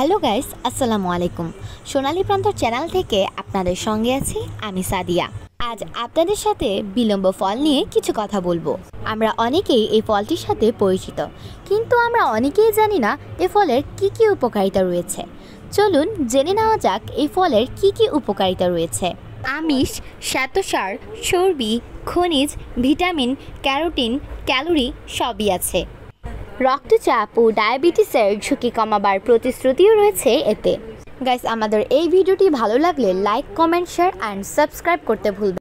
Hello guys, আসসালামু আলাইকুম। সোনালী প্রান্তর চ্যানেল থেকে আপনাদের সঙ্গে আছি আমি সাদিয়া। আজ আপনাদের সাথে বিলম্ব ফল নিয়ে কিছু কথা বলব। আমরা অনেকেই এই ফলটির সাথে পরিচিত, কিন্তু আমরা অনেকেই জানি না এ ফলের কি কি উপকারিতা রয়েছে। চলুন জেনে নেওয়া যাক এই ফলের কি কি উপকারিতা রয়েছে। আমিষ, শ্বেতসার, চর্বি, খনিজ, ভিটামিন, ক্যারোটিন, ক্যালোরি সবই আছে। রক্তচাপ ও ডায়াবেটিসের ঝুঁকি কমাবার প্রতিশ্রুতিও রয়েছে এতে। গাইস আমাদের এই ভিডিওটি ভালো লাগলে like comment share and subscribe করতে ভুলবেন